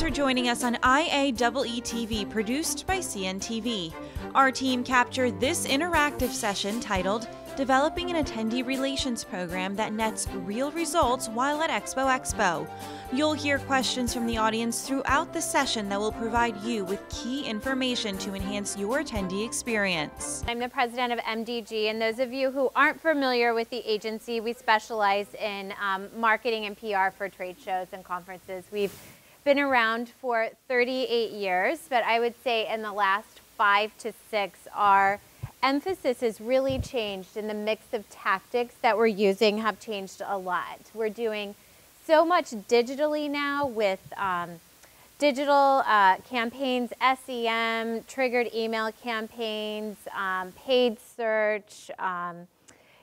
Thanks for joining us on IAEE TV, produced by CNTV. Our team captured this interactive session titled Developing an Attendee Relations Program that Nets Real Results While at Expo Expo. You'll hear questions from the audience throughout the session that will provide you with key information to enhance your attendee experience. I'm the president of MDG, and those of you who aren't familiar with the agency, we specialize in um, marketing and PR for trade shows and conferences. We've been around for 38 years, but I would say in the last five to six, our emphasis has really changed and the mix of tactics that we're using have changed a lot. We're doing so much digitally now with um, digital uh, campaigns, SEM, triggered email campaigns, um, paid search, um,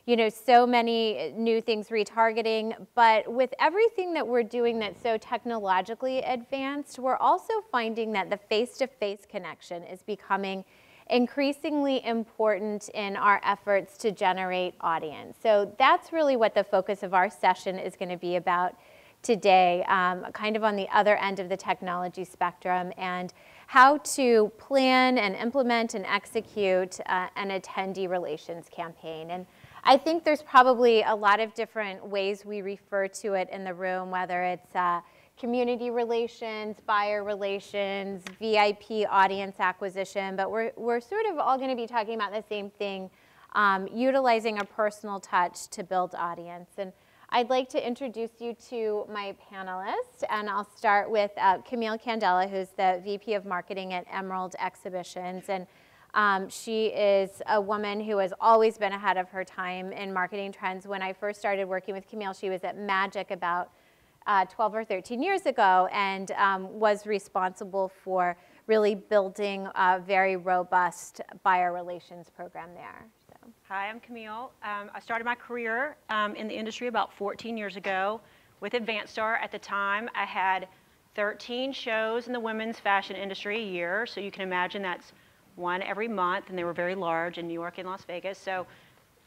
you know, so many new things retargeting. But with everything that we're doing that's so technologically advanced, we're also finding that the face-to-face -face connection is becoming increasingly important in our efforts to generate audience. So that's really what the focus of our session is going to be about today, um, kind of on the other end of the technology spectrum and how to plan and implement and execute uh, an attendee relations campaign. And I think there's probably a lot of different ways we refer to it in the room, whether it's uh, community relations, buyer relations, VIP audience acquisition, but we're, we're sort of all going to be talking about the same thing, um, utilizing a personal touch to build audience. And I'd like to introduce you to my panelists, and I'll start with uh, Camille Candela, who's the VP of Marketing at Emerald Exhibitions. And um, she is a woman who has always been ahead of her time in marketing trends. When I first started working with Camille, she was at Magic about uh, 12 or 13 years ago and um, was responsible for really building a very robust buyer relations program there. So. Hi, I'm Camille. Um, I started my career um, in the industry about 14 years ago with Advanstar. At the time, I had 13 shows in the women's fashion industry a year, so you can imagine that's one every month, and they were very large in New York and Las Vegas. So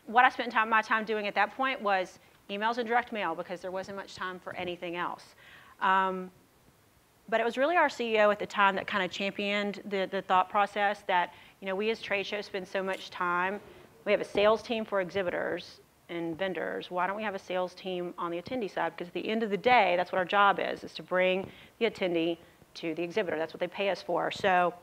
what I spent time, my time doing at that point was emails and direct mail because there wasn't much time for anything else. Um, but it was really our CEO at the time that kind of championed the, the thought process that, you know, we as trade shows spend so much time. We have a sales team for exhibitors and vendors. Why don't we have a sales team on the attendee side? Because at the end of the day, that's what our job is, is to bring the attendee to the exhibitor. That's what they pay us for. So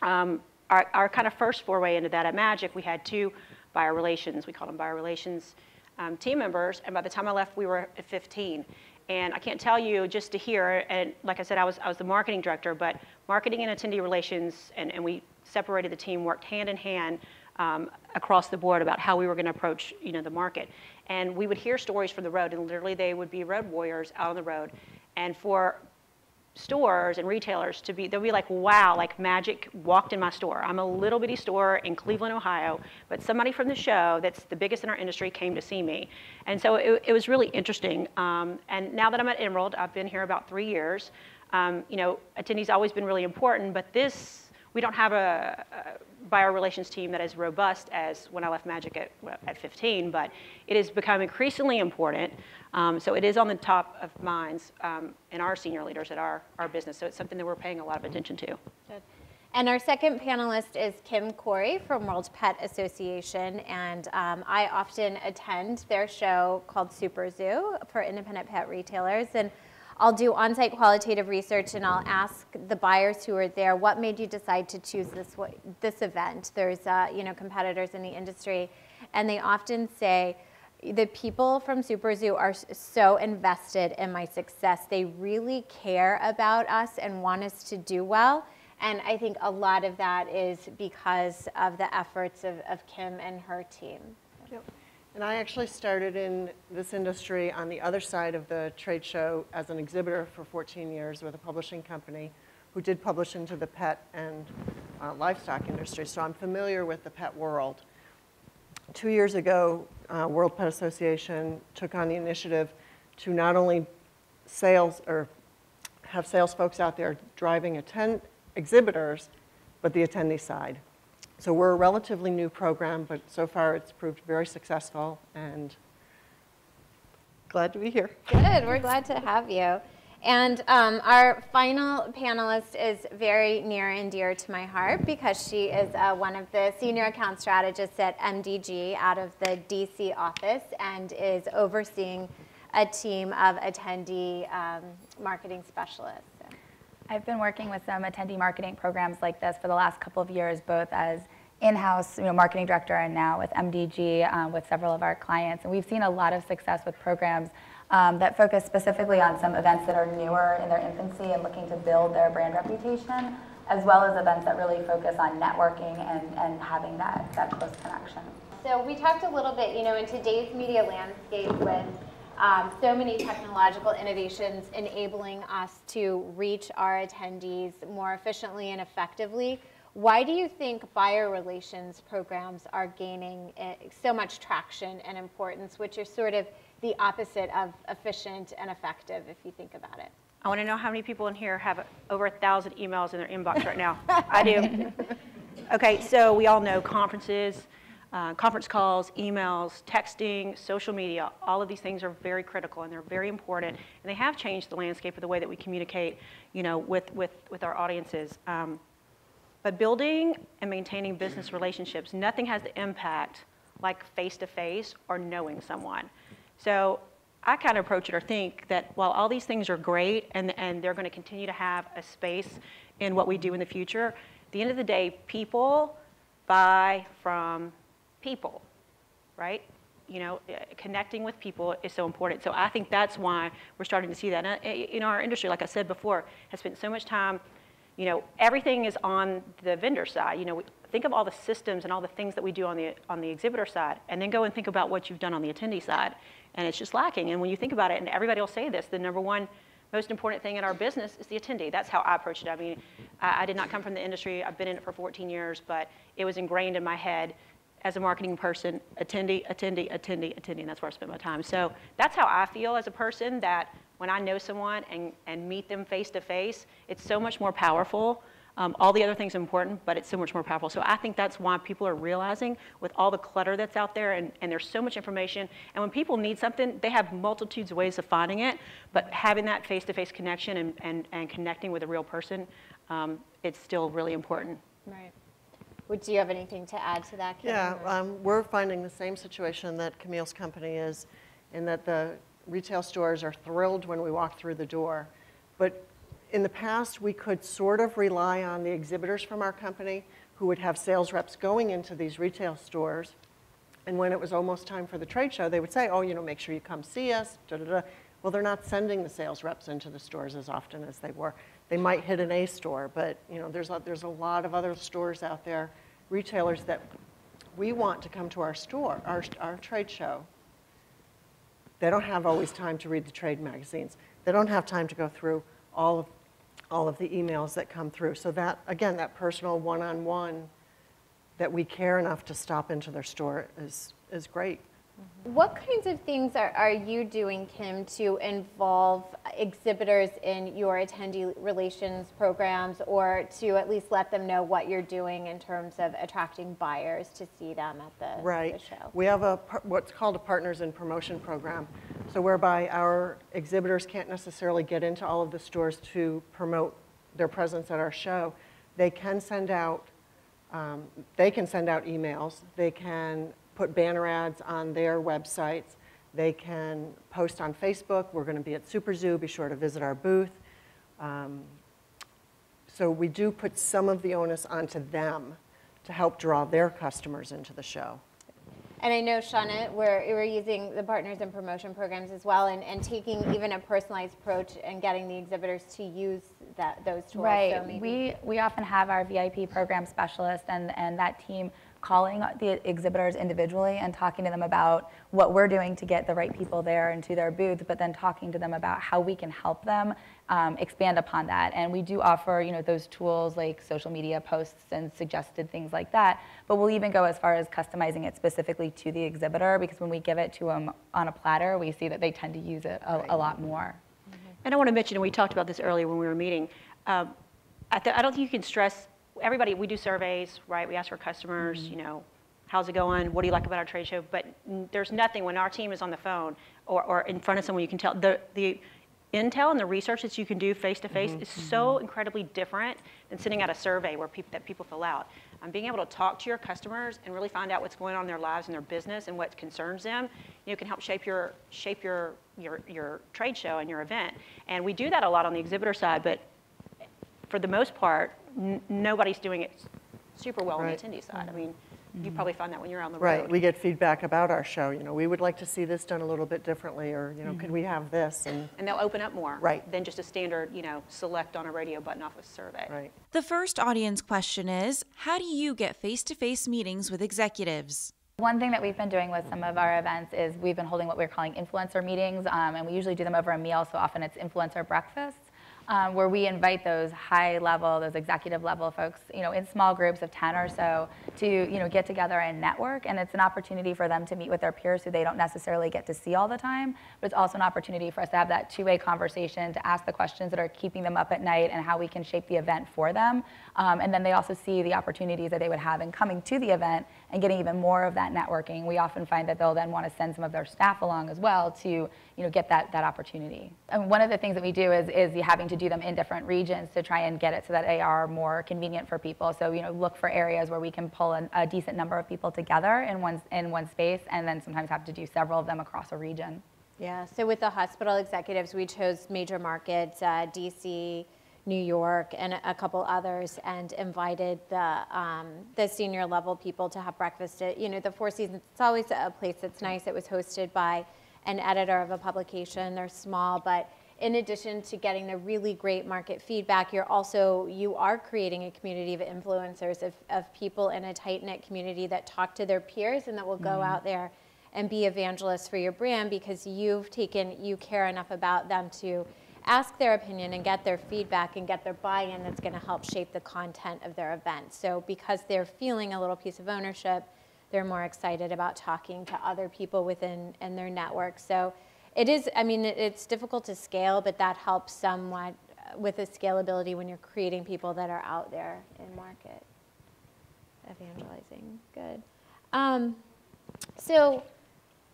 um, our, our kind of first foray into that at Magic, we had two buyer relations, we called them buyer relations um, team members, and by the time I left, we were at 15. And I can't tell you just to hear, and like I said, I was, I was the marketing director, but marketing and attendee relations, and, and we separated the team, worked hand in hand um, across the board about how we were going to approach you know, the market. And we would hear stories from the road, and literally they would be road warriors out on the road. And for stores and retailers to be, they'll be like, wow, like magic walked in my store. I'm a little bitty store in Cleveland, Ohio, but somebody from the show that's the biggest in our industry came to see me. And so it, it was really interesting. Um, and now that I'm at Emerald, I've been here about three years. Um, you know, attendees always been really important, but this, we don't have a, a buyer relations team that is robust as when I left Magic at, at 15, but it has become increasingly important. Um, so it is on the top of minds um, in our senior leaders at our, our business. So it's something that we're paying a lot of attention to. Good. And our second panelist is Kim Corey from World Pet Association. And um, I often attend their show called Super Zoo for independent pet retailers. And I'll do on-site qualitative research and I'll ask the buyers who are there, what made you decide to choose this, this event? There's uh, you know, competitors in the industry. And they often say, the people from Super Zoo are so invested in my success. They really care about us and want us to do well. And I think a lot of that is because of the efforts of, of Kim and her team. Yep. And I actually started in this industry on the other side of the trade show as an exhibitor for 14 years with a publishing company who did publish into the pet and uh, livestock industry. So I'm familiar with the pet world two years ago, uh, World Pet Association took on the initiative to not only sales or have sales folks out there driving attend exhibitors, but the attendee side. So we're a relatively new program, but so far it's proved very successful and glad to be here. Good, we're glad to have you. And um, our final panelist is very near and dear to my heart because she is uh, one of the senior account strategists at MDG out of the DC office and is overseeing a team of attendee um, marketing specialists. I've been working with some attendee marketing programs like this for the last couple of years, both as in-house you know, marketing director and now with MDG um, with several of our clients. And we've seen a lot of success with programs um, that focus specifically on some events that are newer in their infancy and looking to build their brand reputation, as well as events that really focus on networking and, and having that, that close connection. So we talked a little bit, you know, in today's media landscape with um, so many technological innovations enabling us to reach our attendees more efficiently and effectively. Why do you think buyer relations programs are gaining eh, so much traction and importance, which are sort of the opposite of efficient and effective if you think about it? I want to know how many people in here have over a thousand emails in their inbox right now. I do. Okay, so we all know conferences, uh, conference calls, emails, texting, social media, all of these things are very critical and they're very important. And they have changed the landscape of the way that we communicate, you know, with, with, with our audiences. Um, but building and maintaining business relationships, nothing has the impact like face-to-face or knowing someone. So I kind of approach it or think that while all these things are great and, and they're going to continue to have a space in what we do in the future, at the end of the day, people buy from people, right? You know, eh, connecting with people is so important. So I think that's why we're starting to see that. And in our industry, like I said before, has spent so much time, you know, everything is on the vendor side. You know, think of all the systems and all the things that we do on the, on the exhibitor side, and then go and think about what you've done on the attendee side and it's just lacking. And when you think about it, and everybody will say this, the number one most important thing in our business is the attendee. That's how I approach it. I mean, I, I, did not come from the industry. I've been in it for 14 years, but it was ingrained in my head as a marketing person, attendee, attendee, attendee, attendee, and that's where I spend my time. So that's how I feel as a person that when I know someone and, and meet them face to face, it's so much more powerful um, all the other things are important, but it's so much more powerful. So I think that's why people are realizing with all the clutter that's out there and, and there's so much information. And when people need something, they have multitudes of ways of finding it, but having that face-to-face connection and, and, and connecting with a real person, um, it's still really important. Right. Would you have anything to add to that, Kim? Yeah, um, we're finding the same situation that Camille's company is in that the retail stores are thrilled when we walk through the door. But in the past, we could sort of rely on the exhibitors from our company who would have sales reps going into these retail stores. And when it was almost time for the trade show, they would say, oh, you know, make sure you come see us, da, da, da. Well, they're not sending the sales reps into the stores as often as they were. They might hit an A store, but, you know, there's a, there's a lot of other stores out there, retailers that we want to come to our store, our, our trade show. They don't have always time to read the trade magazines. They don't have time to go through all of all of the emails that come through. So that, again, that personal one-on-one that we care enough to stop into their store is, is great. What kinds of things are, are you doing, Kim, to involve exhibitors in your attendee relations programs or to at least let them know what you're doing in terms of attracting buyers to see them at the, right. the show? We have a, what's called a Partners in Promotion program. So whereby our exhibitors can't necessarily get into all of the stores to promote their presence at our show. They can send out, um, they can send out emails. They can put banner ads on their websites. They can post on Facebook. We're going to be at Super Zoo. Be sure to visit our booth. Um, so we do put some of the onus onto them to help draw their customers into the show. And I know, Shauna, we're, we're using the partners and promotion programs as well and, and taking even a personalized approach and getting the exhibitors to use that, those tools. Right. So we, we often have our VIP program specialist and, and that team calling the exhibitors individually and talking to them about what we're doing to get the right people there and to their booth, but then talking to them about how we can help them um, expand upon that. And we do offer, you know, those tools like social media posts and suggested things like that. But we'll even go as far as customizing it specifically to the exhibitor because when we give it to them on a platter, we see that they tend to use it a, right. a lot more. And I want to mention, and we talked about this earlier when we were meeting, um, I, I don't think you can stress everybody, we do surveys, right? We ask our customers, mm-hmm. you know, how's it going? What do you like about our trade show? But there's nothing when our team is on the phone or, or in front of someone, you can tell the, the intel and the research that you can do face to face is so incredibly different than sending out a survey where people, that people fill out. Um, being able to talk to your customers and really find out what's going on in their lives and their business and what concerns them, you know, can help shape your shape your your your trade show and your event. And we do that a lot on the exhibitor side, but for the most part, nobody's doing it super well Right. on the attendee side. I mm-hmm. mean, you mm-hmm. probably find that when you're on the Right, road. we get feedback about our show, you know, we would like to see this done a little bit differently, or, you know, could mm-hmm. we have this, and, and they'll open up more Right. than just a standard, you know, select on a radio button off a survey. right. The first audience question is How do you get face to face meetings with executives? One thing that we've been doing with some of our events is we've been holding what we're calling influencer meetings, um, and we usually do them over a meal, so often it's influencer breakfasts. Um, where we invite those high level, those executive level folks, you know, in small groups of 10 or so to, you know, get together and network. And it's an opportunity for them to meet with their peers who they don't necessarily get to see all the time. But it's also an opportunity for us to have that two-way conversation, to ask the questions that are keeping them up at night and how we can shape the event for them. Um, and then they also see the opportunities that they would have in coming to the event and getting even more of that networking. We often find that they'll then want to send some of their staff along as well to, you know, get that, that opportunity. And one of the things that we do is, is having to do them in different regions to try and get it so that they are more convenient for people. So, you know, look for areas where we can pull an, a decent number of people together in one, in one space and then sometimes have to do several of them across a region. Yeah, so with the hospital executives, we chose major markets, uh, DC, New York, and a- couple others, and invited the, um, the senior level people to have breakfast at, you know, the Four Seasons. It's always a place that's nice. It was hosted by an editor of a publication. They're small, but in addition to getting the really great market feedback, you're also, you are creating a community of influencers, of, of people in a tight-knit community that talk to their peers and that will go mm-hmm. out there and be evangelists for your brand because you've taken, you care enough about them to ask their opinion and get their feedback and get their buy-in that's going to help shape the content of their event. So because they're feeling a little piece of ownership, they're more excited about talking to other people within in their network. So it is, I mean, it- it's difficult to scale, but that helps somewhat with the scalability when you're creating people that are out there in market. Evangelizing, good. Um, so,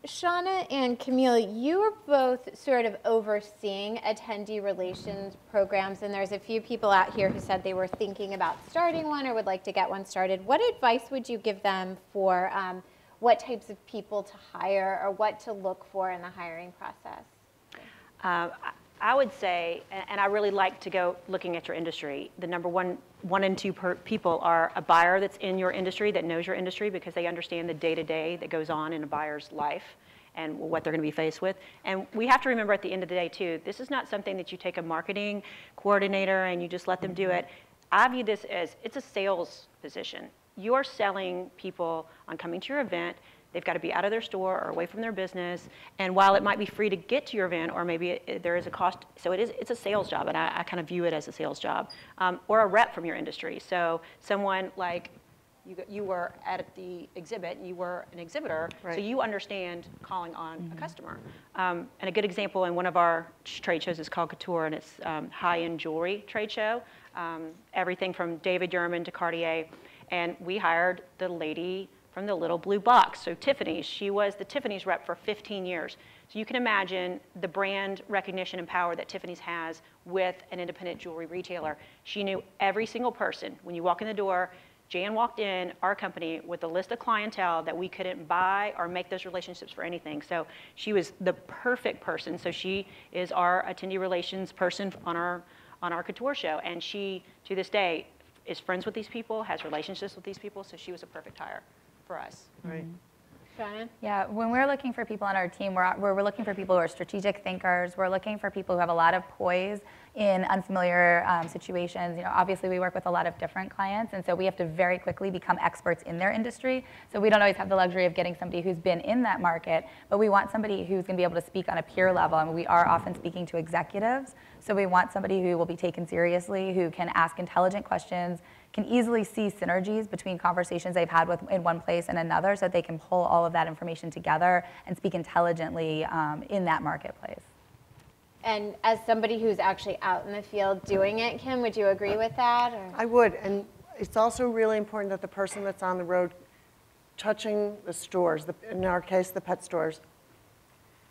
Shauna and Camille, you are both sort of overseeing attendee relations programs, and there's a few people out here who said they were thinking about starting one or would like to get one started. What advice would you give them for um, what types of people to hire or what to look for in the hiring process? Um, I- would say, and I really like to go looking at your industry, the number one, one and two people are a buyer that's in your industry, that knows your industry because they understand the day-to-day that goes on in a buyer's life and what they're going to be faced with. And we have to remember at the end of the day too, this is not something that you take a marketing coordinator and you just let them do it. I view this as, it's a sales position. You're selling people on coming to your event, They've got to be out of their store or away from their business. And while it might be free to get to your event, or maybe it, it- there is a cost, so it is, it's a sales job, and I, I kind of view it as a sales job, um, or a rep from your industry. So someone like you, you were at the exhibit, you were an exhibitor, so you understand calling on a customer. Um, and a good example in one of our trade shows is called Couture, and it's um, high-end jewelry trade show. Um, everything from David Yurman to Cartier, and we hired the lady from the little blue box. So Tiffany's, she was the Tiffany's rep for 15 years. So you can imagine the brand recognition and power that Tiffany's has with an independent jewelry retailer. She knew every single person. When you walk in the door, Jan walked in our company with a list of clientele that we couldn't buy or make those relationships for anything. So she was the perfect person. So she is our attendee relations person on our on our couture show, and she to this day is friends with these people, has relationships with these people. So she was a perfect hire for us. Right. Shannon? Yeah, when we're looking for people on our team, we're, we're, we're looking for people who are strategic thinkers. We're looking for people who have a lot of poise in unfamiliar um, situations. You know, obviously we work with a lot of different clients, and so we have to very quickly become experts in their industry. So we don't always have the luxury of getting somebody who's been in that market, but we want somebody who's going to be able to speak on a peer level. I mean, we are often speaking to executives, so we want somebody who will be taken seriously, who can ask intelligent questions, can easily see synergies between conversations they've had with in one place and another so that they can pull all of that information together and speak intelligently um, in that marketplace. And as somebody who's actually out in the field doing it, Kim, would you agree with that? Or? I would, and it's also really important that the person that's on the road touching the stores, the- in our case, the pet stores,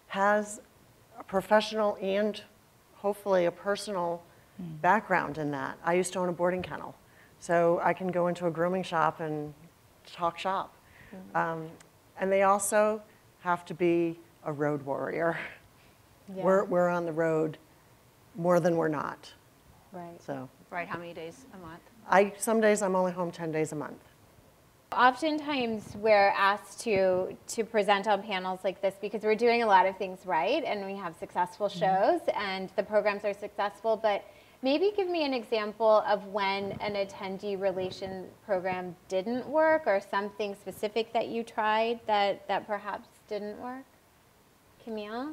has a professional and hopefully a personal background in that. I used to own a boarding kennel, so I can go into a grooming shop and talk shop. Um, and they also have to be a road warrior. We're, we're on the road more than we're not. Right. So Right, how many days a month? I, some days I'm only home 10 days a month. Oftentimes, we're asked to to present on panels like this because we're doing a lot of things right, and we have successful mm-hmm. shows, and the programs are successful. But maybe give me an example of when an attendee relation program didn't work, or something specific that you tried that that perhaps didn't work. Camille.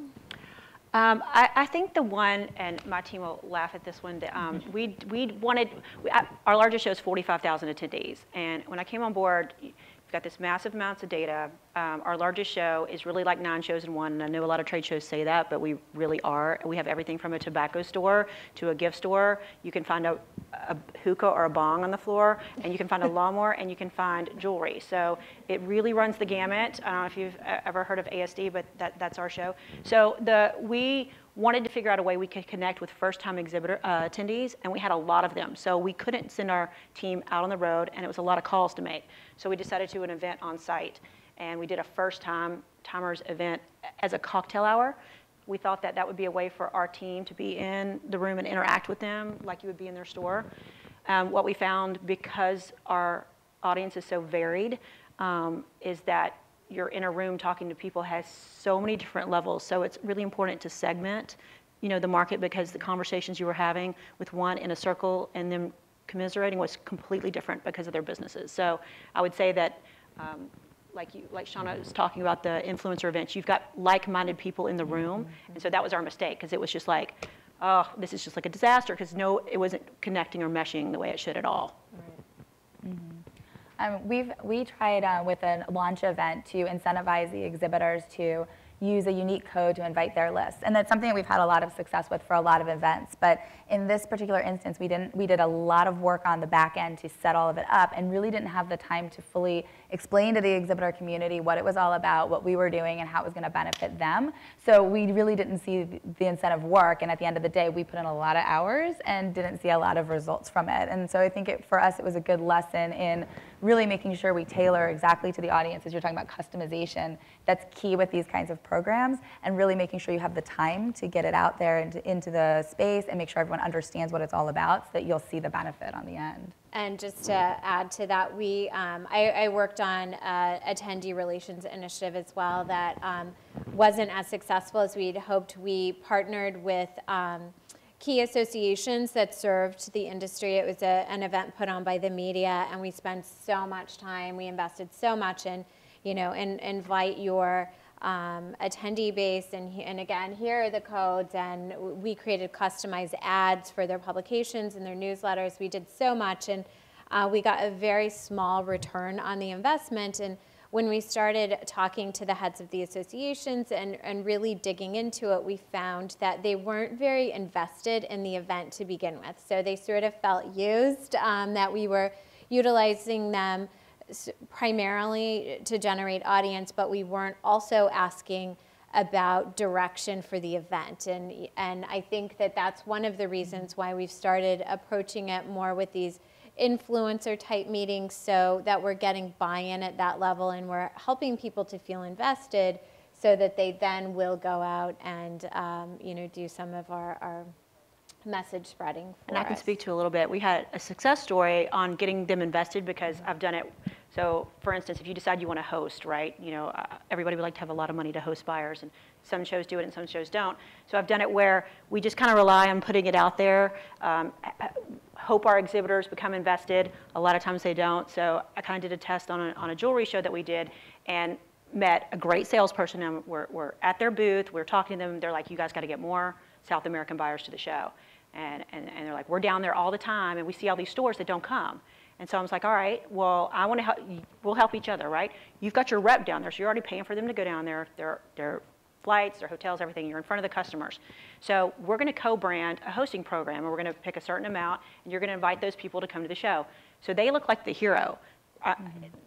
Um, I, I think the one, and my team will laugh at this one, that, um, we, we wanted, we, I, our largest show is 45,000 attendees. And when I came on board, we've got this massive amounts of data. Um, our largest show is really like nine shows in one. And I know a lot of trade shows say that, but we really are. We have everything from a tobacco store to a gift store. You can find a, a hookah or a bong on the floor, and you can find a lawnmower, and you can find jewelry. So it really runs the gamut. I don't know if you've ever heard of ASD, but that, that's our show. So the we wanted to figure out a way we could connect with first-time exhibitor uh, attendees, and we had a lot of them. So we couldn't send our team out on the road, and it was a lot of calls to make. So we decided to do an event on site, and we did a first-time timers event as a cocktail hour. We thought that that would be a way for our team to be in the room and interact with them like you would be in their store. Um, what we found, because our audience is so varied, um, is that you're in a room talking to people has so many different levels. So it's really important to segment, you know, the market because the conversations you were having with one in a circle and them commiserating was completely different because of their businesses. So I would say that, um, like you, like Shauna was talking about the influencer events, you've got like-minded people in the room, and so that was our mistake because it was just like, oh, this is just like a disaster because no, it wasn't connecting or meshing the way it should at all. Um, we've, we tried uh, with a launch event to incentivize the exhibitors to use a unique code to invite their list. And that's something that we've had a lot of success with for a lot of events. But in this particular instance, we, didn't, we did a lot of work on the back end to set all of it up and really didn't have the time to fully explain to the exhibitor community what it was all about, what we were doing, and how it was going to benefit them. So we really didn't see the incentive work. And at the end of the day, we put in a lot of hours and didn't see a lot of results from it. And so I think it, for us, it was a good lesson in really making sure we tailor exactly to the audience as you're talking about customization. That's key with these kinds of programs and really making sure you have the time to get it out there into, into the space and make sure everyone understands what it's all about so that you'll see the benefit on the end. And just to add to that, we um, I, I worked on a attendee relations initiative as well that um, wasn't as successful as we'd hoped. We partnered with um, key associations that served the industry. It was a, an event put on by the media, and we spent so much time. We invested so much in, you know, and invite your um, attendee base, and, and again, here are the codes, and we created customized ads for their publications and their newsletters. We did so much, and uh, we got a very small return on the investment. And when we started talking to the heads of the associations and, and really digging into it, we found that they weren't very invested in the event to begin with. So they sort of felt used, um, that we were utilizing them primarily to generate audience, but we weren't also asking about direction for the event. And, and I think that that's one of the reasons why we've started approaching it more with these influencer type meetings so that we're getting buy-in at that level and we're helping people to feel invested so that they then will go out and um, you know do some of our, our message spreading for And I can us. speak to a little bit. We had a success story on getting them invested because I've done it. So, for instance, if you decide you want to host, right? You know, uh, everybody would like to have a lot of money to host buyers, and some shows do it and some shows don't. So I've done it where we just kind of rely on putting it out there. Um, hope our exhibitors become invested. A lot of times they don't. So I kind of did a test on a, on a jewelry show that we did, and met a great salesperson. And we're, we're at their booth. We're talking to them. They're like, "You guys got to get more South American buyers to the show." And, and, and they're like, we're down there all the time, and we see all these stores that don't come. And so I was like, all right, well, I want to help, we'll help each other, right? You've got your rep down there, so you're already paying for them to go down there, their, their flights, their hotels, everything. You're in front of the customers. So we're going to co-brand a hosting program, and we're going to pick a certain amount, and you're going to invite those people to come to the show. So they look like the hero. Uh,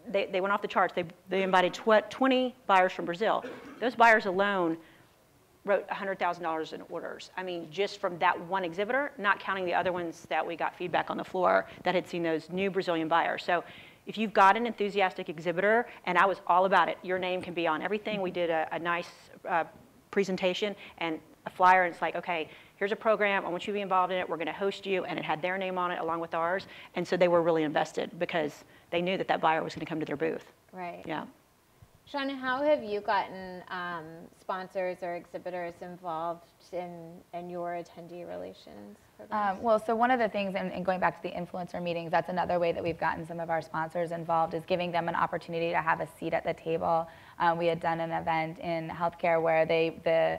they, they went off the charts. They, they invited tw- 20 buyers from Brazil. Those buyers alone wrote $100,000 in orders. I mean, just from that one exhibitor, not counting the other ones that we got feedback on the floor that had seen those new Brazilian buyers. So if you've got an enthusiastic exhibitor, and I was all about it, your name can be on everything. We did a, a nice uh, presentation and a flyer, and it's like, okay, here's a program, I want you to be involved in it, we're gonna host you, and it had their name on it along with ours. And so they were really invested because they knew that that buyer was gonna come to their booth. Right. Yeah. Sean, how have you gotten um, sponsors or exhibitors involved in, in your attendee relations programs? Um, well, so one of the things, and, and going back to the influencer meetings, that's another way that we've gotten some of our sponsors involved is giving them an opportunity to have a seat at the table. Um, we had done an event in healthcare where they, the,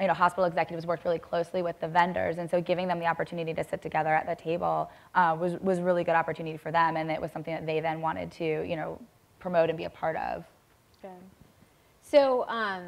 you know, hospital executives worked really closely with the vendors, and so giving them the opportunity to sit together at the table uh, was was really good opportunity for them, and it was something that they then wanted to, you know, promote and be a part of. Good. So, um,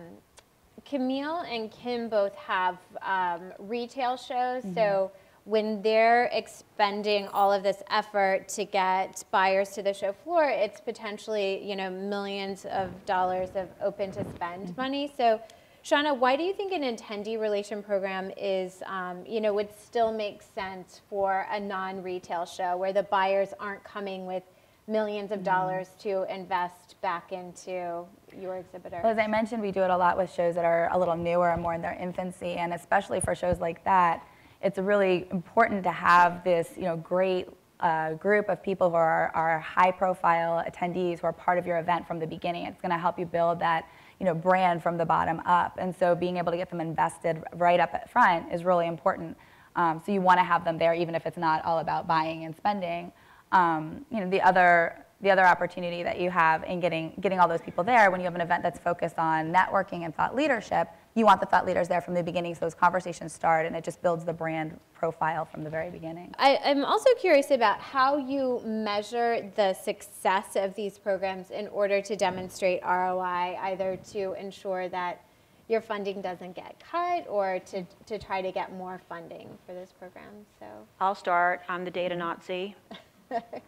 Camille and Kim both have um, retail shows. So, when they're expending all of this effort to get buyers to the show floor, it's potentially you know millions of dollars of open to spend money. So, Shauna, why do you think an attendee relation program is um, you know would still make sense for a non-retail show where the buyers aren't coming with millions of dollars to invest back into your exhibitor? Well, as I mentioned, we do it a lot with shows that are a little newer and more in their infancy, and especially for shows like that, it's really important to have this, you know, great uh, group of people who are, are high-profile attendees who are part of your event from the beginning. It's going to help you build that, you know, brand from the bottom up, and so being able to get them invested right up at front is really important. Um, so you want to have them there, even if it's not all about buying and spending. Um, you know, the other the other opportunity that you have in getting getting all those people there when you have an event that's focused on networking and thought leadership, you want the thought leaders there from the beginning so those conversations start and it just builds the brand profile from the very beginning. I, I'm also curious about how you measure the success of these programs in order to demonstrate ROI, either to ensure that your funding doesn't get cut or to, to try to get more funding for this program. So I'll start. I'm the data Nazi.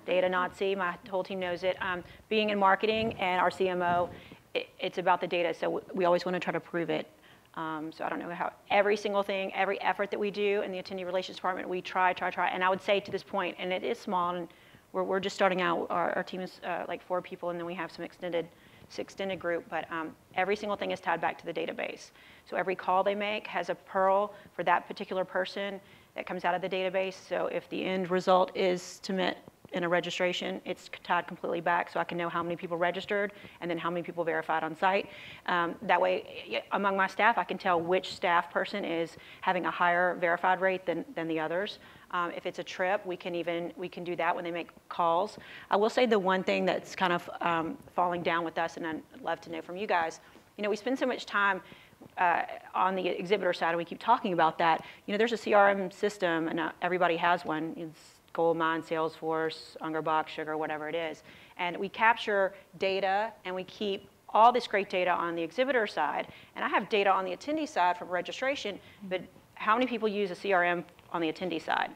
data Nazi. My whole team knows it. Um, being in marketing and our CMO, it, it's about the data. So we always want to try to prove it. Um, so I don't know how every single thing, every effort that we do in the attendee relations department, we try, try, try. And I would say to this point, and it is small, and we're, we're just starting out. Our, our team is uh, like four people, and then we have some extended, extended group. But um, every single thing is tied back to the database. So every call they make has a PURL for that particular person that comes out of the database. So if the end result is to met in a registration, it's tied completely back so I can know how many people registered and then how many people verified on site. Um, that way, among my staff, I can tell which staff person is having a higher verified rate than, than the others. Um, if it's a trip, we can even we can do that when they make calls. I will say the one thing that's kind of um, falling down with us, and I'd love to know from you guys. You know, we spend so much time uh, on the exhibitor side, and we keep talking about that. You know, there's a CRM system, and uh, everybody has one. It's Goldmine, Salesforce, Ungerbox, Sugar, whatever it is. And we capture data and we keep all this great data on the exhibitor side. And I have data on the attendee side from registration, but how many people use a CRM on the attendee side?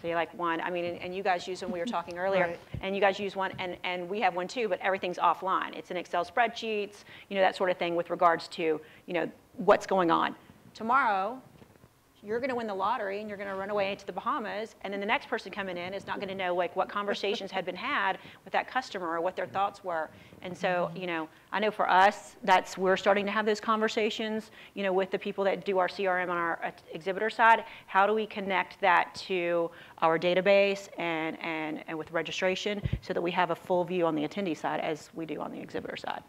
So you like one, I mean, and, and you guys use one, we were talking earlier, Right. and you guys use one, and, and we have one too, but everything's offline. It's in Excel spreadsheets, you know, that sort of thing with regards to, you know, what's going on. Tomorrow, you're going to win the lottery and you're going to run away to the Bahamas, and then the next person coming in is not going to know like what conversations had been had with that customer or what their thoughts were. And so, you know, I know for us, that's we're starting to have those conversations, you know, with the people that do our CRM on our uh, exhibitor side. How do we connect that to our database and and and with registration so that we have a full view on the attendee side as we do on the exhibitor side.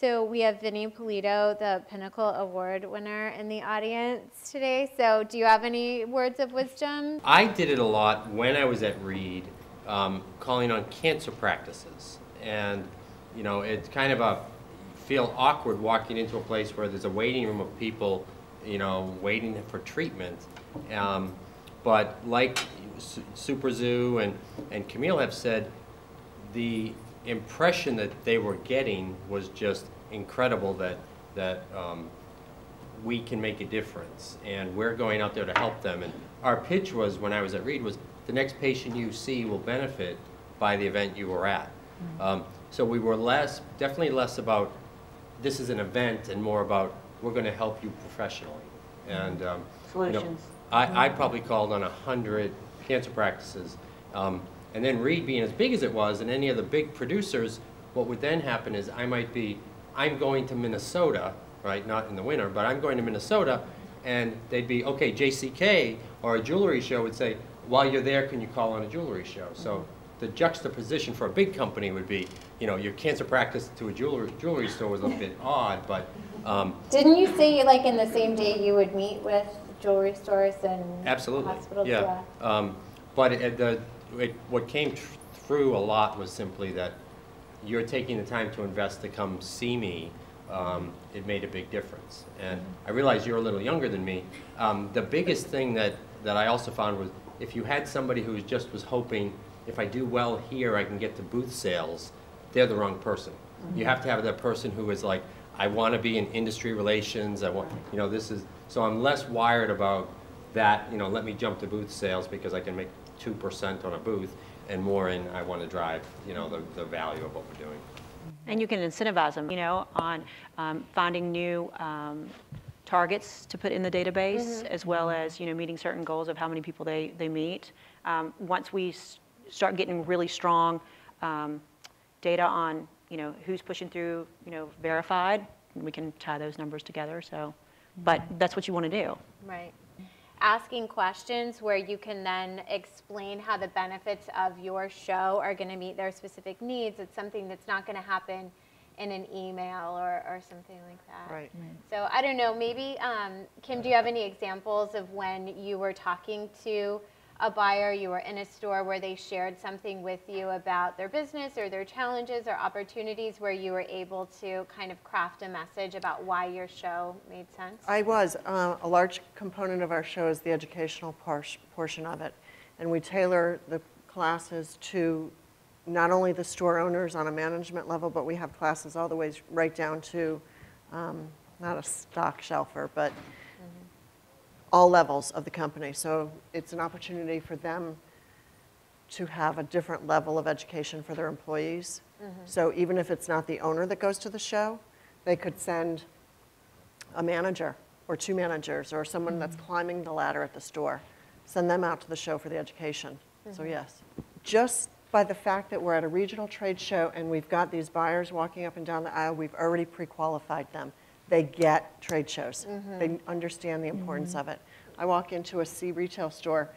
So we have Vinny Polito, the Pinnacle Award winner, in the audience today. So do you have any words of wisdom? I did it a lot when I was at Reed, um, calling on cancer practices. And, you know, it's kind of a feel awkward walking into a place where there's a waiting room of people, you know, waiting for treatment. Um, but like Su- Super Zoo and, and Camille have said, the impression that they were getting was just incredible that, that um, we can make a difference and we're going out there to help them. And our pitch was, when I was at Reed, was the next patient you see will benefit by the event you were at. Um, so we were less, definitely less about this is an event and more about we're going to help you professionally. And, um, you know, Solutions. I, I probably called on a hundred cancer practices. Um, and then Reed being as big as it was, and any of the big producers, what would then happen is I might be, I'm going to Minnesota, right, not in the winter, but I'm going to Minnesota, and they'd be, okay, JCK or a jewelry show would say, while you're there, can you call on a jewelry show? So the juxtaposition for a big company would be, you know, your cancer practice to a jewelry, jewelry store was a bit odd, but, um, Didn't you say like in the same day you would meet with jewelry stores and Absolutely. hospitals? Yeah. Um, But it, the, it, what came through a lot was simply that you're taking the time to invest to come see me. Um, it made a big difference. And I realize you're a little younger than me. Um, the biggest thing that, that I also found was if you had somebody who just was hoping, if I do well here, I can get to booth sales, they're the wrong person. You have to have that person who is like, I want to be in industry relations, I want, you know, this is, so I'm less wired about that, you know, let me jump to booth sales because I can make two percent on a booth and more in, I want to drive, you know, the, the value of what we're doing. And you can incentivize them, you know, on um, finding new um, targets to put in the database, as well as, you know, meeting certain goals of how many people they, they meet. Um, Once we s- start getting really strong um, data on, you know, who's pushing through, you know, verified, we can tie those numbers together, so. But that's what you want to do. Right. Asking questions where you can then explain how the benefits of your show are going to meet their specific needs. It's something that's not going to happen in an email or, or something like that. Right. So I don't know, maybe, um, Kim, do you have any examples of when you were talking to a buyer, you were in a store where they shared something with you about their business or their challenges or opportunities where you were able to kind of craft a message about why your show made sense? I was. Uh, A large component of our show is the educational par- portion of it. And we tailor the classes to not only the store owners on a management level, but we have classes all the way right down to, um, not a stock shelfer, but all levels of the company. So it's an opportunity for them to have a different level of education for their employees. Mm-hmm. So even if it's not the owner that goes to the show, they could send a manager or two managers or someone that's mm-hmm. climbing the ladder at the store. Send them out to the show for the education. So mm-hmm. yes. Just by the fact that we're at a regional trade show and we've got these buyers walking up and down the aisle, we've already pre-qualified them. They get trade shows. Mm-hmm. They understand the importance mm-hmm. of it. I walk into a C retail store,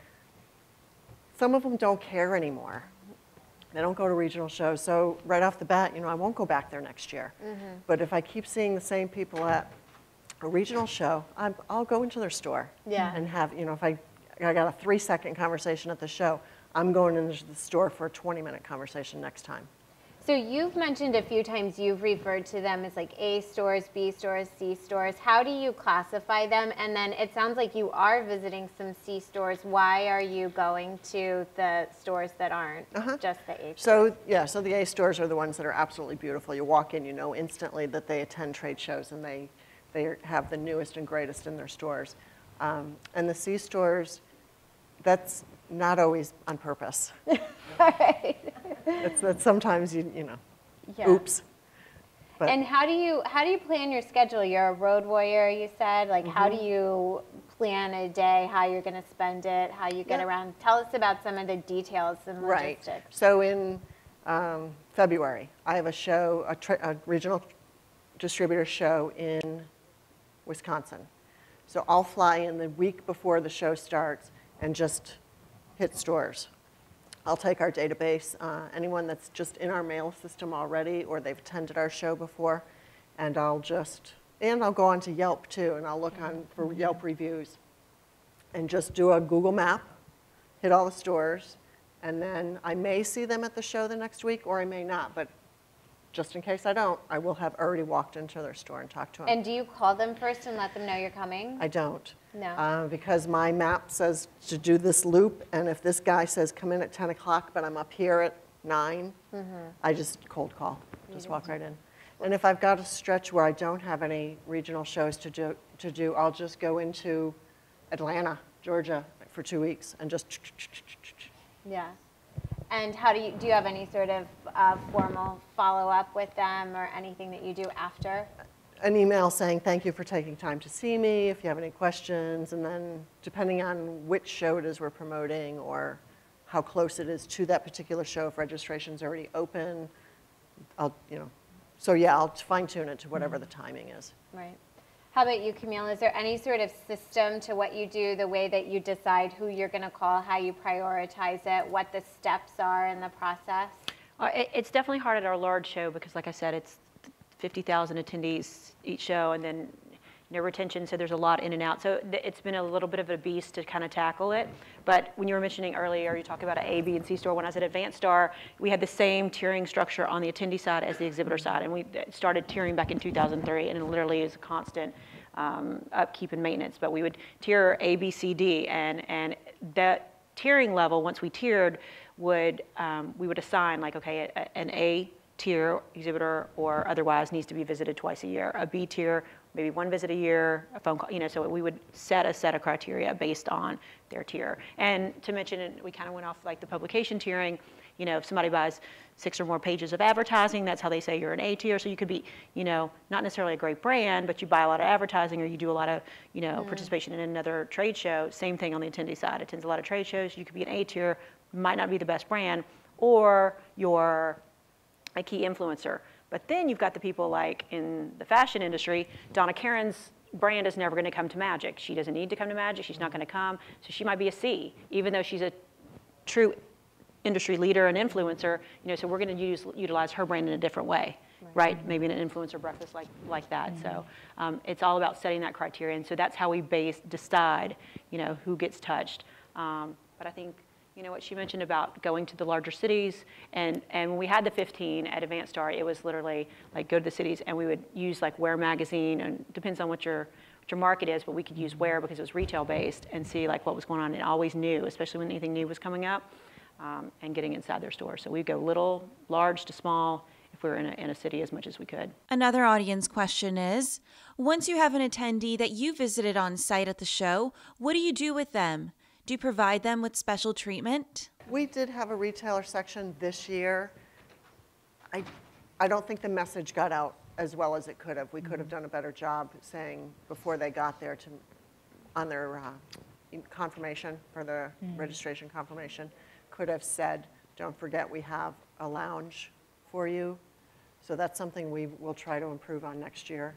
some of them don't care anymore. They don't go to regional shows, so right off the bat, you know, I won't go back there next year. Mm-hmm. But if I keep seeing the same people at a regional show, I'm, I'll go into their store. Yeah. And have, you know, if I, I got a three-second conversation at the show, I'm going into the store for a 20-minute conversation next time. So you've mentioned a few times you've referred to them as like A stores, B stores, C stores. How do you classify them? And then it sounds like you are visiting some C stores. Why are you going to the stores that aren't just the A stores? So, yeah, so the A stores are the ones that are absolutely beautiful. You walk in, you know instantly that they attend trade shows and they, they have the newest and greatest in their stores. Um, And the C stores, that's not always on purpose. It's that sometimes you, you know, Yeah. oops. But- And how do you how do you plan your schedule? You're a road warrior, you said. Like, how Mm-hmm. do you plan a day? How you're going to spend it? How you get Yeah. around? Tell us about some of the details and Right. logistics. So in um, February, I have a show, a, a regional distributor show in Wisconsin. So I'll fly in the week before the show starts and just hit stores. I'll take our database, uh, anyone that's just in our mail system already or they've attended our show before, and I'll just, and I'll go on to Yelp too, and I'll look on for Yelp reviews. And just do a Google map, hit all the stores, and then I may see them at the show the next week, or I may not, but just in case I don't, I will have already walked into their store and talked to them. And do you call them first and let them know you're coming? I don't. No. Uh, Because my map says to do this loop, and if this guy says, come in at 10 o'clock, but I'm up here at 9, Mm-hmm. I just cold call, just walk right in. And if I've got a stretch where I don't have any regional shows to do, to do, I'll just go into Atlanta, Georgia, for two weeks, and just, Yeah. And how do you, do you have any sort of uh, formal follow-up with them or anything that you do after? an email saying, thank you for taking time to see me, if you have any questions, and then depending on which show it is we're promoting or how close it is to that particular show, if registration's already open, I'll, you know, so yeah, I'll fine tune it to whatever the timing is. Right. How about you, Camille? Is there any sort of system to what you do, the way that you decide who you're going to call, how you prioritize it, what the steps are in the process? Uh, it, it's definitely hard at our large show because, like I said, it's 50,000 attendees each show, and then no retention, so there's a lot in and out. So it's been a little bit of a beast to kind of tackle it. But when you were mentioning earlier, you talked about an A, B, and C store. When I was at Advanstar, we had the same tiering structure on the attendee side as the exhibitor side, and we uh, started tiering back in 2003, and it literally is a constant um, upkeep and maintenance. But we would tier A, B, C, D, and and that tiering level, once we tiered, would um, we would assign like okay, an A tier exhibitor or otherwise needs to be visited twice a year. A B tier, maybe one visit a year, a phone call, you know, so we would set a set of criteria based on their tier. And to mention, we kind of went off like the publication tiering, you know, if somebody buys six or more pages of advertising, that's how they say you're an A tier. So you could be, you know, not necessarily a great brand, but you buy a lot of advertising or you do a lot of, you know, mm. participation in another trade show. Same thing on the attendee side. Attends a lot of trade shows. You could be an A tier, might not be the best brand, or you're a key influencer. But then you've got the people like in the fashion industry, Donna Karan's brand is never going to come to Magic. She doesn't need to come to Magic. She's not going to come. So she might be a C, even though she's a true industry leader and influencer. You know, so we're going to use utilize her brand in a different way, right? Maybe in an influencer breakfast like like that. So um, it's all about setting that criteria, and so that's how we base decide, you know, who gets touched. Um, but I think you know what she mentioned about going to the larger cities and and when we had the 15 at Advanstar it was literally like go to the cities and we would use like wear magazine and depends on what your what your market is but we could use wear because it was retail based and see like what was going on. And always new especially when anything new was coming up um, and getting inside their store. So we'd go little large to small if we were in a, in a city as much as we could. Another audience question is Once you have an attendee that you visited on site at the show, what do you do with them? Do you provide them with special treatment? We did have a retailer section this year. I, I don't think the message got out as well as it could have. We could have done a better job saying before they got there to, on their uh, confirmation, for the registration confirmation, could have said, don't forget we have a lounge for you. So that's something we will try to improve on next year.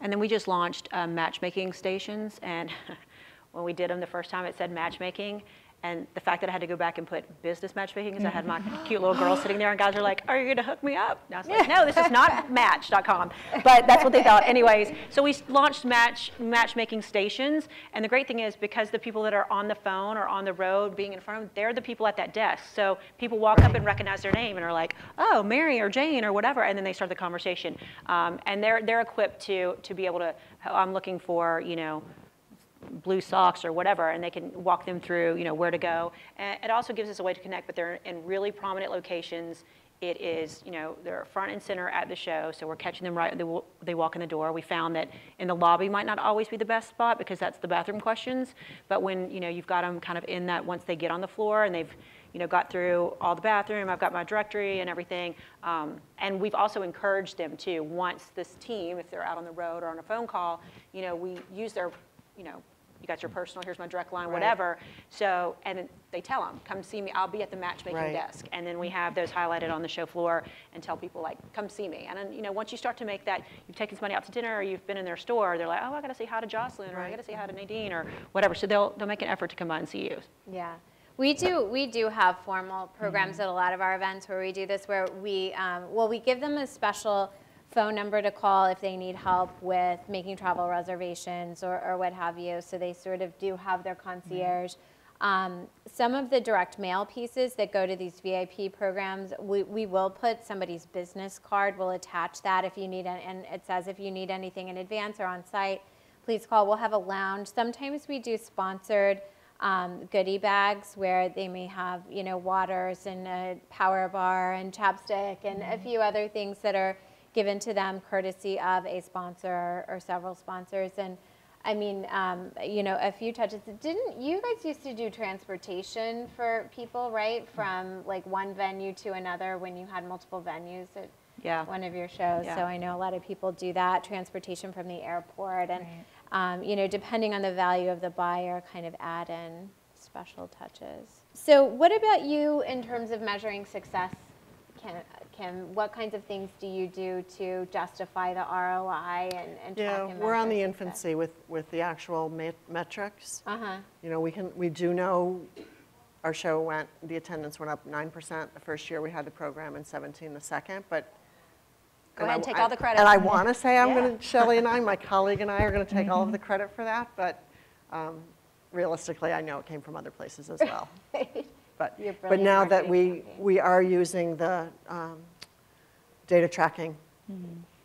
And then we just launched um, matchmaking stations, and when we did them the first time, it said matchmaking. And the fact that I had to go back and put business matchmaking, because I had my cute little girl sitting there, and guys are like, "Are you going to hook me up?" And I was like, "No, this is not Match.com." But that's what they thought, anyways. So we launched match matchmaking stations, and the great thing is because the people that are on the phone or on the road, being in front of them, they're the people at that desk. So people walk up and recognize their name and are like, "Oh, Mary or Jane or whatever," and then they start the conversation. Um, and they're they're equipped to to be able to. I'm looking for you know blue socks or whatever, and they can walk them through, you know, where to go. And it also gives us a way to connect, but they're in really prominent locations. It is, you know, they're front and center at the show, so we're catching them right, they, they walk in the door. We found that in the lobby might not always be the best spot because that's the bathroom questions, but when, you know, you've got them kind of in that, once they get on the floor and they've, you know, got through all the bathroom, I've got my directory and everything. Um, and we've also encouraged them to, once this team, if they're out on the road or on a phone call, you know, we use their, you know, you got your personal, here's my direct line, Right. whatever. So, and they tell them, come see me, I'll be at the matchmaking Right. desk. And then we have those highlighted on the show floor and tell people like, come see me. And then, you know, once you start to make that, you've taken somebody out to dinner or you've been in their store, they're like, oh, I gotta say hi to Jocelyn or I gotta say hi to Nadine or whatever. So they'll, they'll make an effort to come by and see you. Yeah. We do, we do have formal programs at a lot of our events where we do this, where we, um, well, we give them a special phone number to call if they need help with making travel reservations or, or what have you. So they sort of do have their concierge. Um, some of the direct mail pieces that go to these VIP programs, we, we will put somebody's business card. We'll attach that if you need, it, and it says if you need anything in advance or on site, please call. We'll have a lounge. Sometimes we do sponsored um, goodie bags where they may have, you know, waters and a power bar and chapstick and a few other things that are given to them courtesy of a sponsor or, several sponsors. And I mean, um, you know, a few touches. Didn't you guys used to do transportation for people, right, from like one venue to another when you had multiple venues? at Yeah. one of your shows. Yeah. So I know a lot of people do that, transportation from the airport, and um, you know, depending on the value of the buyer, kind of add in special touches. So what about you in terms of measuring success, Kim? Kim what kinds of things do you do to justify the ROI and, and Yeah, track and we're on the infancy with, with the actual met- metrics. Uh-huh. You know, we can, we do know our show went, the attendance went up 9% the first year we had the program and 17 the second, but. Go and ahead, I- take I- all the credit. And I want to say I'm Yeah. going to, Shelly and I, my colleague and I are going to take all of the credit for that, but um, realistically, I know it came from other places as well. But, but now that we, campaign. we are using the um, data tracking,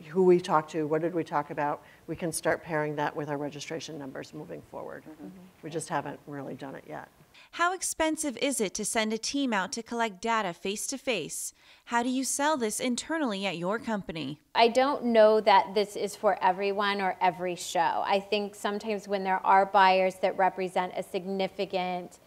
who we talk to, what did we talk about, we can start pairing that with our registration numbers moving forward. We just haven't really done it yet. How expensive is it to send a team out to collect data face to face? How do you sell this internally at your company? I don't know that this is for everyone or every show. I think sometimes when there are buyers that represent a significant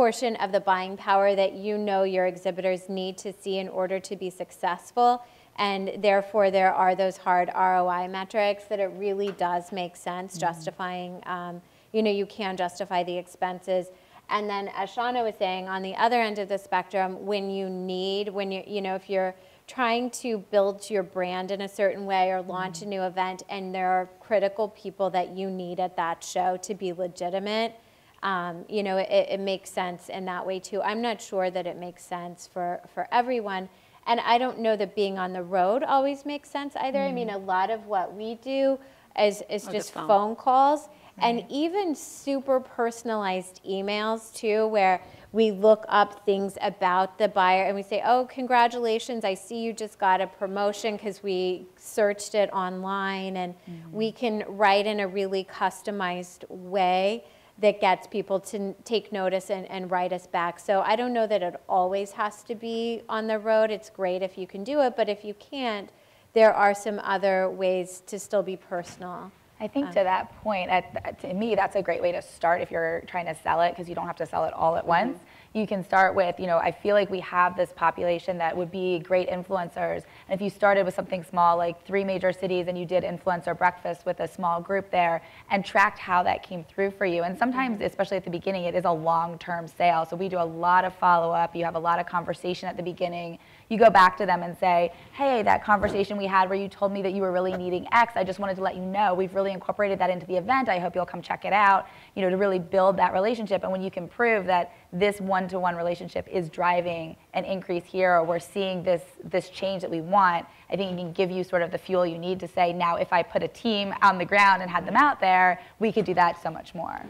portion of the buying power that you know your exhibitors need to see in order to be successful, and therefore there are those hard ROI metrics that it really does make sense justifying, um, you know, you can justify the expenses. And then, as Shauna was saying, on the other end of the spectrum, when you need, when you, you know, if you're trying to build your brand in a certain way or launch a new event, and there are critical people that you need at that show to be legitimate, um, you know, it, it makes sense in that way too. I'm not sure that it makes sense for, for everyone. And I don't know that being on the road always makes sense either. I mean, mm. a lot of what we do is, is just phone. phone calls mm-hmm. and even super personalized emails too, where we look up things about the buyer and we say, oh, congratulations, I see you just got a promotion because we searched it online. And mm-hmm. we can write in a really customized way that gets people to take notice and, and write us back. So I don't know that it always has to be on the road. It's great if you can do it, but if you can't, there are some other ways to still be personal. I think um, to that point, at, to me, that's a great way to start if you're trying to sell it because you don't have to sell it all at mm-hmm. once. You can start with, you know, I feel like we have this population that would be great influencers. And if you started with something small, like three major cities, and you did influencer breakfast with a small group there and tracked how that came through for you. And sometimes, mm-hmm. especially at the beginning, it is a long term sale. So we do a lot of follow up. You have a lot of conversation at the beginning you go back to them and say, hey, that conversation we had where you told me that you were really needing X, I just wanted to let you know we've really incorporated that into the event. I hope you'll come check it out, you know, to really build that relationship. And when you can prove that this one-to-one relationship is driving an increase here or we're seeing this, this change that we want, I think it can give you sort of the fuel you need to say, now if I put a team on the ground and had them out there, we could do that so much more.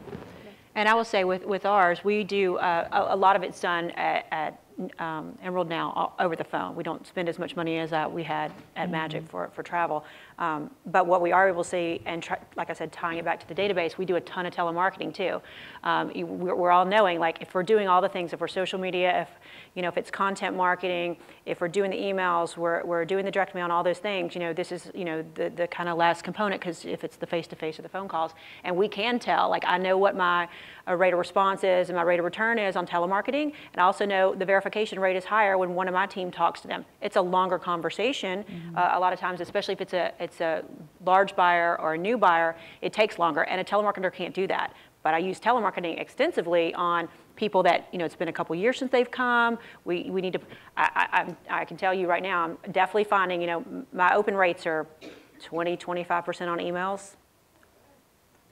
And I will say with, with ours, we do, uh, a, a lot of it's done at, at um, Emerald now over the phone. We don't spend as much money as uh, we had at Magic for, for travel. Um, but what we are able to see, and try, like I said, tying it back to the database, we do a ton of telemarketing too. Um, you- we're, we're all knowing, like, if we're doing all the things, if we're social media, if, you know, if it's content marketing, if we're doing the emails, we're, we're doing the direct mail and all those things, you know, this is, you know, the, the kind of last component, because if it's the face-to-face or the phone calls, and we can tell, like, I know what my uh, rate of response is and my rate of return is on telemarketing, and I also know the verification rate is higher when one of my team talks to them. It's a longer conversation, uh, a lot of times, especially if it's a, it's a large buyer or a new buyer, it takes longer, and a telemarketer can't do that. But I use telemarketing extensively on people that, you know, it's been a couple years since they've come. We, we need to, I, I, I can tell you right now, I'm definitely finding, you know, my open rates are 20, 25% on emails.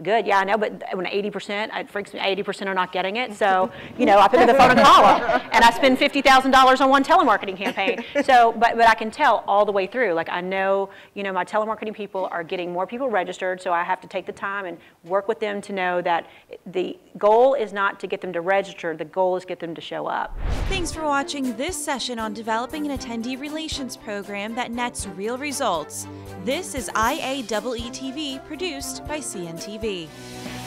Good, yeah, I know, but when 80%, it freaks me, 80% are not getting it. So, you know, I pick up the phone and call them. And I spend $50,000 on one telemarketing campaign. So, but, but I can tell all the way through. Like, I know, you know, my telemarketing people are getting more people registered, so I have to take the time and work with them to know that the goal is not to get them to register, the goal is get them to show up. Thanks for watching this session on developing an attendee relations program that nets real results. This is IAEE TV produced by CNTV be.